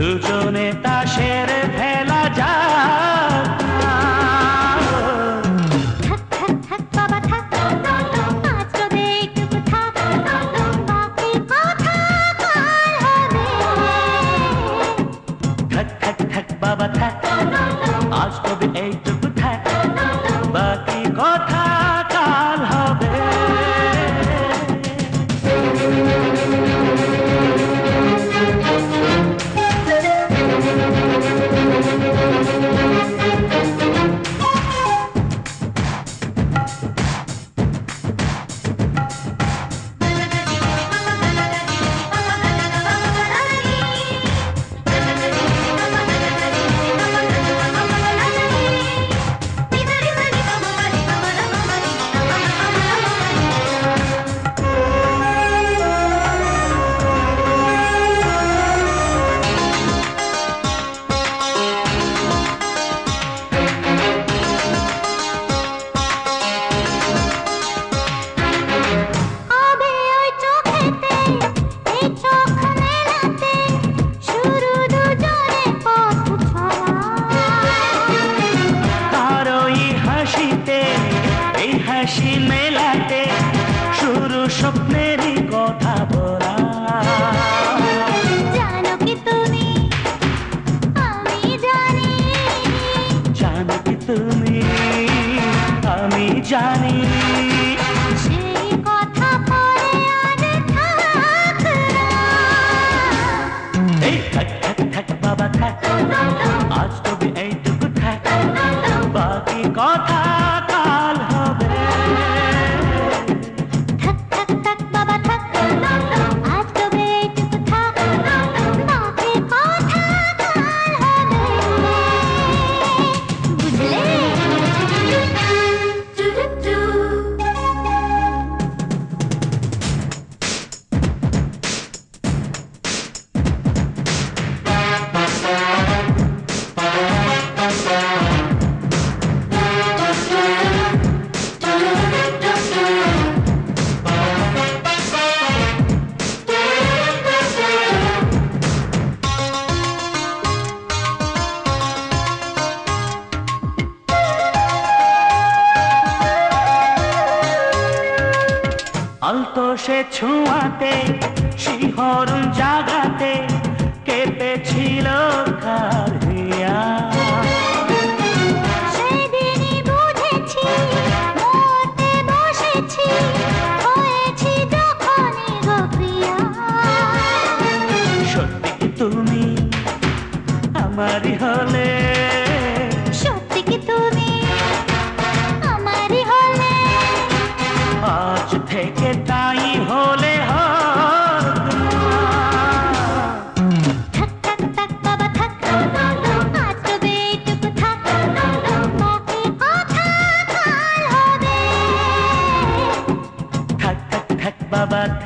দুজনে তাসের ফেলা যায়। जाने। আলতো সে ছুঁয়াতে শিহর জাগাতে কেঁপেছিল কার about